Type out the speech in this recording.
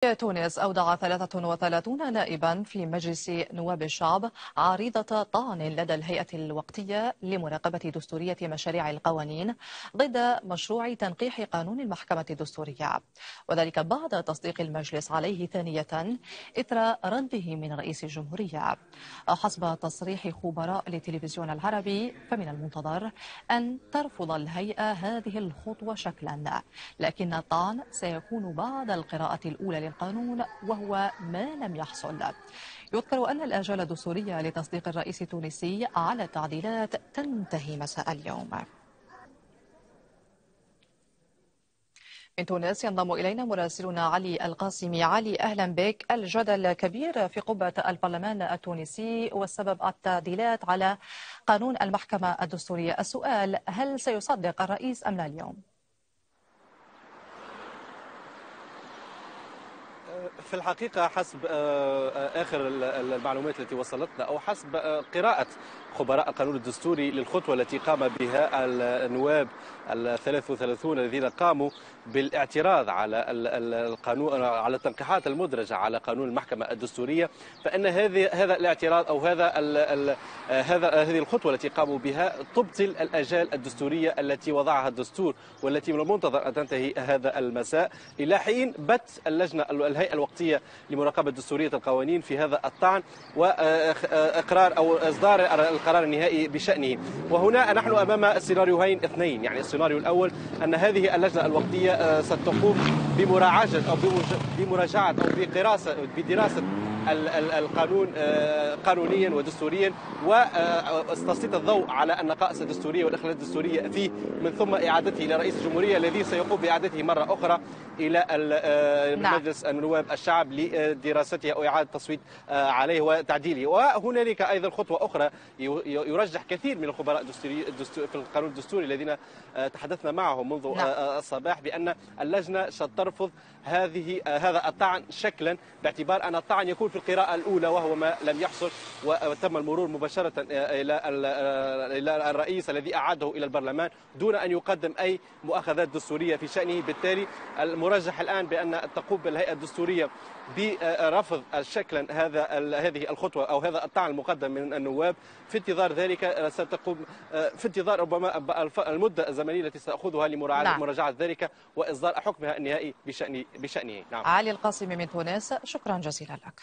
تونس أودع 33 نائبا في مجلس نواب الشعب عريضة طعن لدى الهيئة الوقتية لمراقبة دستورية مشاريع القوانين ضد مشروع تنقيح قانون المحكمة الدستورية. وذلك بعد تصديق المجلس عليه ثانية إثر رده من رئيس الجمهورية. حسب تصريح خبراء للتلفزيون العربي فمن المنتظر أن ترفض الهيئة هذه الخطوة شكلا لكن الطعن سيكون بعد القراءة الأولى القانون وهو ما لم يحصل. يذكر أن الآجال الدستورية لتصديق الرئيس التونسي على التعديلات تنتهي مساء اليوم. من تونس ينضم إلينا مراسلنا علي القاسمي. علي أهلا بك. الجدل كبير في قبة البرلمان التونسي والسبب التعديلات على قانون المحكمة الدستورية. السؤال هل سيصدق الرئيس أم لا اليوم؟ في الحقيقة حسب آخر المعلومات التي وصلتنا أو حسب قراءة خبراء القانون الدستوري للخطوة التي قام بها النواب الثلاث وثلاثون الذين قاموا بالاعتراض على القانون على التنقيحات المدرجة على قانون المحكمة الدستورية. فإن هذه هذا الاعتراض أو هذا هذا هذه الخطوة التي قاموا بها تبطل الأجال الدستورية التي وضعها الدستور والتي من المنتظر أن تنتهي هذا المساء. إلى حين بت اللجنة الهيئة الوقتية لمراقبة دستورية القوانين في هذا الطعن وإقرار أو إصدار القرار النهائي بشأنه. وهنا نحن أمام سيناريوهين اثنين. يعني السيناريو الأول أن هذه اللجنة الوقتية ستقوم بمراجعة أو بمراجعة أو بقراسة بدراسة القانون قانونيا ودستوريا وتسليط الضوء على النقائص الدستورية والاخلال الدستورية فيه من ثم إعادته إلى رئيس الجمهورية الذي سيقوم بإعادته مرة أخرى إلى نعم. مجلس النواب الشعب لدراسته أو إعادة التصويت عليه وتعديله وهنالك أيضا خطوة أخرى يرجح كثير من الخبراء الدستوري في القانون الدستوري الذين تحدثنا معهم منذ نعم. الصباح بأن اللجنة سترفض هذه هذا الطعن شكلا باعتبار أن الطعن يكون في القراءة الأولى وهو ما لم يحصل وتم المرور مباشرة إلى إلى الرئيس الذي أعاده إلى البرلمان دون أن يقدم أي مؤاخذات دستورية في شأنه بالتالي المرجح الآن بأن تقوم الهيئة الدستورية برفض شكلا هذا هذه الخطوة أو هذا الطعن المقدم من النواب في انتظار ذلك ستقوم في انتظار ربما المدة الزمنية التي سأخذها لمراجعة نعم. ذلك وإصدار حكمها النهائي بشأن بشأنه نعم. علي القاسمي من تونس شكرا جزيلا لك